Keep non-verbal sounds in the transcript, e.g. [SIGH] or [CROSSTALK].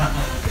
何? [LAUGHS]